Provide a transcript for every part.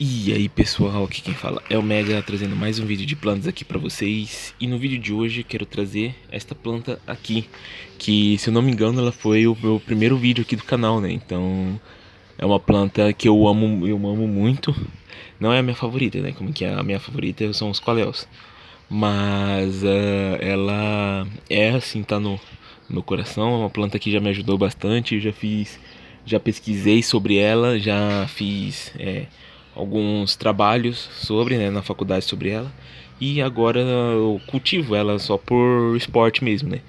E aí pessoal, aqui quem fala é o Mega trazendo mais um vídeo de plantas aqui pra vocês. E no vídeo de hoje quero trazer esta planta aqui Que se eu não me engano ela foi o meu primeiro vídeo aqui do canal né? Então é uma planta que eu amo, eu amo muito. Não é a minha favorita né, como que é a minha favorita são os coléus. Mas uh, ela é assim, tá no, no coração É uma planta que já me ajudou bastante, eu já fiz... Já pesquisei sobre ela, já fiz... É, alguns trabalhos sobre, né, na faculdade sobre ela. E agora eu cultivo ela só por esporte mesmo, né?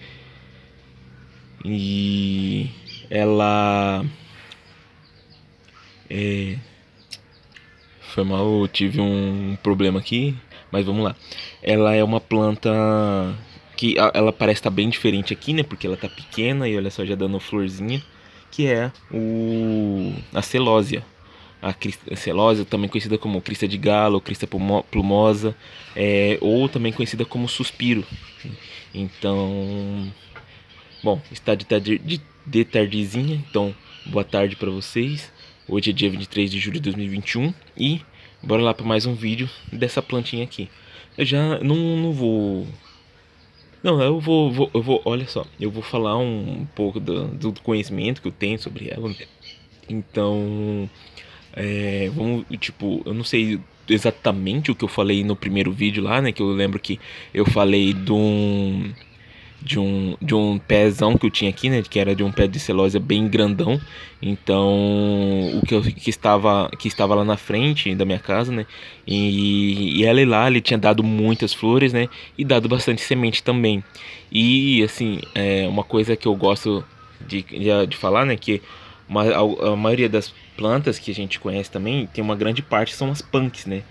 E ela é, foi mal, eu tive um problema aqui, mas vamos lá. Ela é uma planta que ela parece estar bem diferente aqui, né? Porque ela tá pequena e olha só já dando florzinha, que é o a celósia a crista celosa, também conhecida como crista de galo, crista plumosa, é, ou também conhecida como suspiro. Então, bom, está de, tarde, de, de tardezinha, então boa tarde para vocês. Hoje é dia 23 de julho de 2021 e bora lá para mais um vídeo dessa plantinha aqui. Eu já não, não vou não, eu vou, vou, eu vou, olha só, eu vou falar um, um pouco do, do conhecimento que eu tenho sobre ela. Então, é, vamos, tipo, eu não sei exatamente o que eu falei no primeiro vídeo lá, né? Que eu lembro que eu falei de um de um, de um pezão que eu tinha aqui, né? Que era de um pé de celósia bem grandão. Então, o que, eu, que, estava, que estava lá na frente da minha casa, né? E, e ela lá, ele tinha dado muitas flores, né? E dado bastante semente também. E, assim, é uma coisa que eu gosto de, de, de falar, né? Que uma, a, a, maioria das plantas que a gente conhece também tem uma grande parte são as punks, né?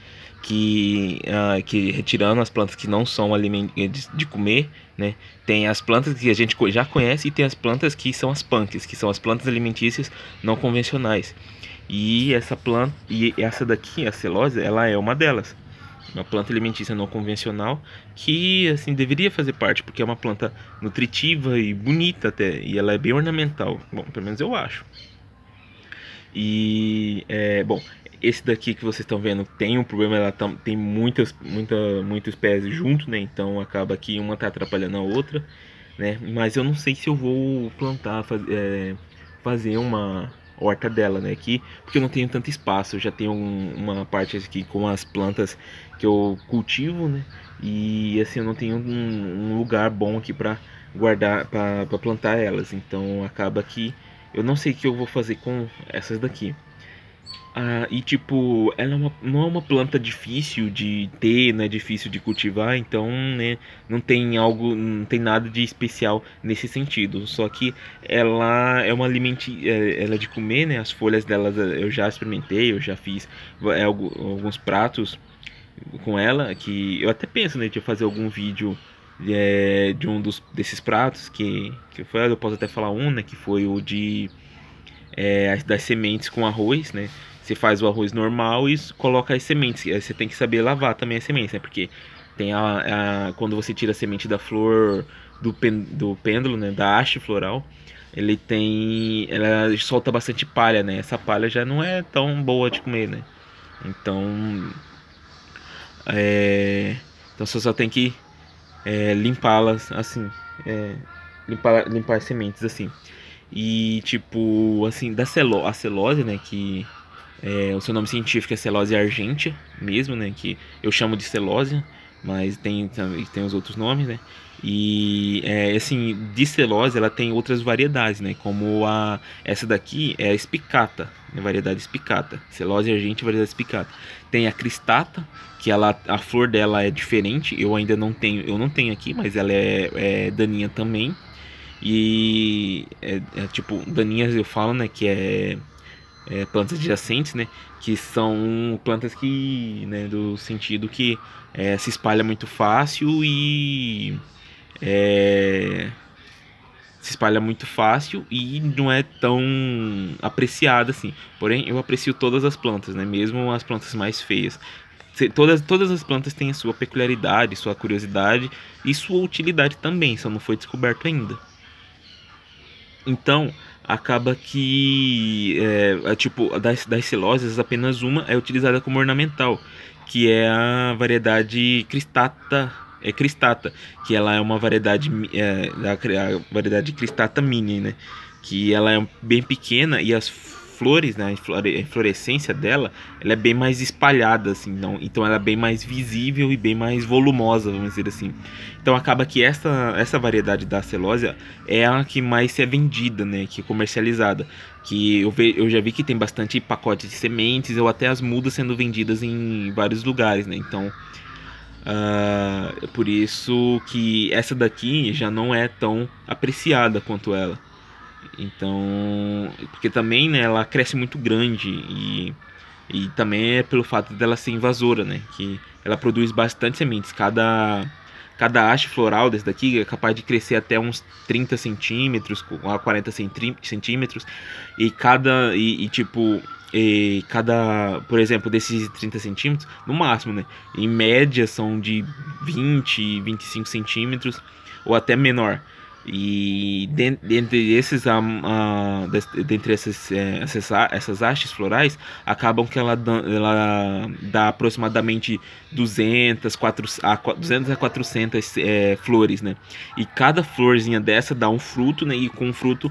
Que, uh, que retirando as plantas que não são alimento de, de, comer, né? Tem as plantas que a gente já conhece e tem as plantas que são as punks, que são as plantas alimentícias não convencionais. E essa planta e essa daqui, a celose, ela é uma delas uma planta alimentícia não convencional que assim deveria fazer parte porque é uma planta nutritiva e bonita até e ela é bem ornamental. Bom pelo menos eu acho. E é, bom esse daqui que vocês estão vendo tem um problema ela tá, tem muitas muita, muitos pés junto né? Então acaba que uma tá atrapalhando a outra né? Mas eu não sei se eu vou plantar faz, é, fazer uma horta dela, né? Aqui, porque eu não tenho tanto espaço, eu já tenho um, uma parte aqui com as plantas que eu cultivo, né? E assim, eu não tenho um, um lugar bom aqui para guardar, para plantar elas. Então acaba que eu não sei o que eu vou fazer com essas daqui. Ah, e tipo, ela é uma, não é uma planta difícil de ter, não é difícil de cultivar, então né, não tem algo, não tem nada de especial nesse sentido. Só que ela é uma alimente, é, ela é de comer, né? As folhas delas eu já experimentei, eu já fiz é, alguns pratos com ela que eu até penso né, de fazer algum vídeo é, de um dos desses pratos que, que foi, eu posso até falar um, né, que foi o de é, das sementes com arroz, né? Você faz o arroz normal e coloca as sementes. Você tem que saber lavar também as sementes, né? Porque tem a, a quando você tira a semente da flor do, pen, do pêndulo, né? Da haste floral, ele tem, ela solta bastante palha, né? Essa palha já não é tão boa de comer, né? Então, é, então você só tem que é, limpá-las assim, é, limpar, limpar as sementes assim. E tipo, assim, da celo, a celose, né, que é, o seu nome científico é Celose argentea mesmo, né? Que eu chamo de celose, mas tem, tem os outros nomes, né? E é, assim, de celose ela tem outras variedades, né? Como a essa daqui é a espicata, né? variedade espicata. Celose argentea, variedade espicata. Tem a cristata, que ela a flor dela é diferente. Eu ainda não tenho, eu não tenho aqui, mas ela é, é daninha também. E é, é tipo daninhas eu falo, né? Que é é, plantas adjacentes, né? Que são plantas que, né, do sentido que é, se espalha muito fácil e é, se espalha muito fácil e não é tão apreciada assim. Porém, eu aprecio todas as plantas, né? Mesmo as plantas mais feias. Todas, todas as plantas têm a sua peculiaridade, sua curiosidade e sua utilidade também, só não foi descoberto ainda. Então, acaba que é, é, tipo das, das celuloses apenas uma é utilizada como ornamental, que é a variedade cristata é cristata, que ela é uma variedade é, a variedade cristata mini, né? Que ela é bem pequena e as flores, né, a inflorescência dela, ela é bem mais espalhada, assim, não, então ela é bem mais visível e bem mais volumosa, vamos dizer assim. Então acaba que essa, essa variedade da celósia é a que mais é vendida, né, que é comercializada. Que eu, ve, eu já vi que tem bastante pacotes de sementes ou até as mudas sendo vendidas em vários lugares, né, então... Uh, por isso que essa daqui já não é tão apreciada quanto ela. Então, porque também, né, ela cresce muito grande e, e também é pelo fato dela ser invasora, né, que ela produz bastante sementes. Cada cada haste floral desse daqui é capaz de crescer até uns 30 centímetros, a 40 centímetros, e cada, e, e tipo, e cada, por exemplo, desses 30 centímetros, no máximo, né, em média são de 20, 25 centímetros, ou até menor. E dentre esses, dentre essas, é, essas, essas hastes florais, acabam que ela, ela dá aproximadamente 200, 4, a, 200 a 400 é, flores, né? E cada florzinha dessa dá um fruto, né? E com um fruto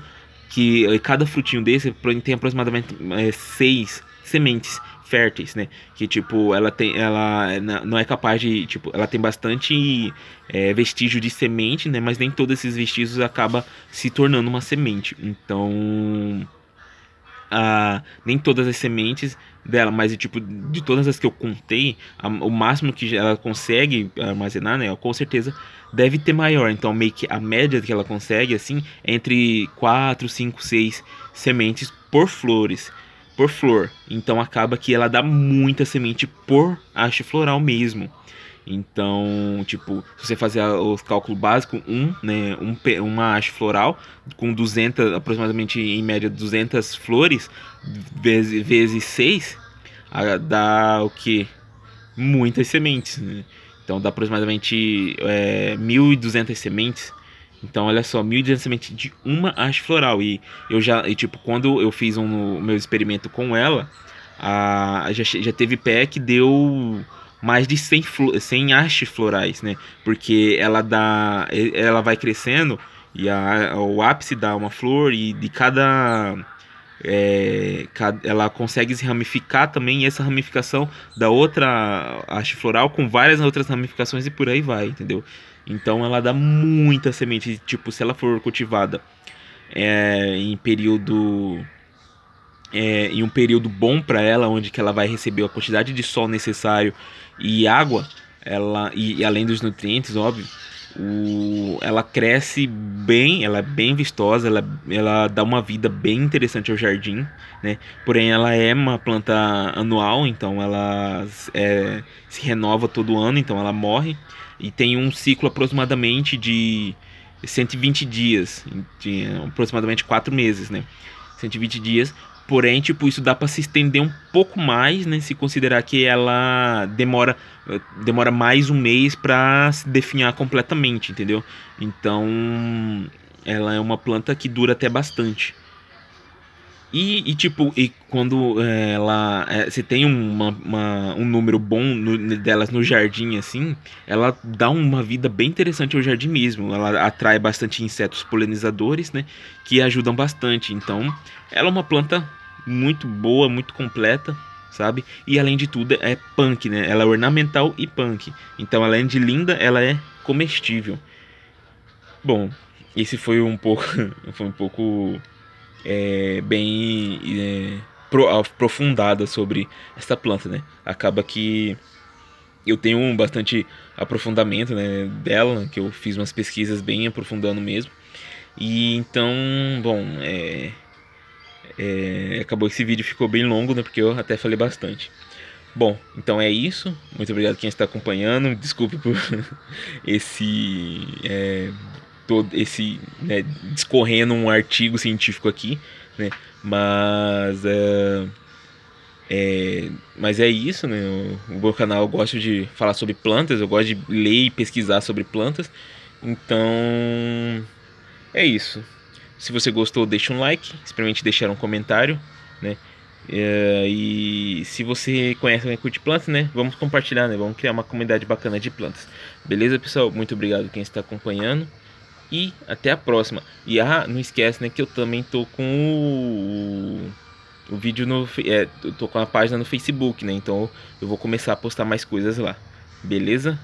que cada frutinho desse tem aproximadamente é, seis sementes férteis, né? Que tipo, ela tem, ela não é capaz de, tipo, ela tem bastante é, vestígio de semente, né? Mas nem todos esses vestígios acaba se tornando uma semente. Então, a, nem todas as sementes dela, mas tipo, de todas as que eu contei, a, o máximo que ela consegue armazenar, né? Com certeza deve ter maior. Então, meio que a média que ela consegue, assim, é entre 4, 5, 6 sementes por flores por flor. Então acaba que ela dá muita semente por haste floral mesmo. Então, tipo, se você fazer os cálculos básicos, um, né, um, uma haste floral com 200, aproximadamente em média 200 flores, vezes, vezes 6, dá o que? Muitas sementes, né? Então dá aproximadamente é, 1.200 sementes então, olha só, 1.200 sementes de uma haste floral. E eu já, e, tipo, quando eu fiz um meu experimento com ela, a, já, já teve pé que deu mais de 100, 100 hastes florais, né? Porque ela dá, ela vai crescendo e a, o ápice dá uma flor e de cada, é, ela consegue se ramificar também e essa ramificação da outra haste floral com várias outras ramificações e por aí vai, entendeu? Então ela dá muita semente. Tipo, se ela for cultivada é, em período. É, em um período bom para ela, onde que ela vai receber a quantidade de sol necessário e água, ela e, e além dos nutrientes, óbvio, o, ela cresce bem, ela é bem vistosa, ela, ela dá uma vida bem interessante ao jardim, né? Porém, ela é uma planta anual, então ela é, se renova todo ano, então ela morre e tem um ciclo aproximadamente de 120 dias, de aproximadamente 4 meses, né? 120 dias. Porém, tipo, isso dá para se estender um pouco mais, né? Se considerar que ela demora demora mais um mês para se definhar completamente, entendeu? Então, ela é uma planta que dura até bastante. E, e, tipo, e quando é, ela. É, você tem uma, uma, um número bom no, delas no jardim, assim, ela dá uma vida bem interessante ao jardim mesmo. Ela atrai bastante insetos polinizadores, né? Que ajudam bastante. Então, ela é uma planta muito boa, muito completa, sabe? E além de tudo, é punk, né? Ela é ornamental e punk. Então, além de linda, ela é comestível. Bom, esse foi um pouco. Foi um pouco é, bem é, pro, aprofundada sobre essa planta, né? Acaba que eu tenho bastante aprofundamento né, dela, que eu fiz umas pesquisas bem aprofundando mesmo. E então, bom, é, é, acabou esse vídeo ficou bem longo, né? Porque eu até falei bastante. Bom, então é isso. Muito obrigado quem está acompanhando. Desculpe por esse é, todo esse né, discorrendo um artigo científico aqui, né? Mas é, é, mas é isso, né? O, o meu canal eu gosto de falar sobre plantas, eu gosto de ler e pesquisar sobre plantas. Então é isso. Se você gostou, deixa um like, experimente deixar um comentário, né? É, e se você conhece alguém que curte plantas, né? Vamos compartilhar, né? Vamos criar uma comunidade bacana de plantas. Beleza, pessoal? Muito obrigado quem está acompanhando. E até a próxima. E ah, não esquece, né? Que eu também tô com o, o vídeo no... É, tô com a página no Facebook, né? Então eu vou começar a postar mais coisas lá. Beleza?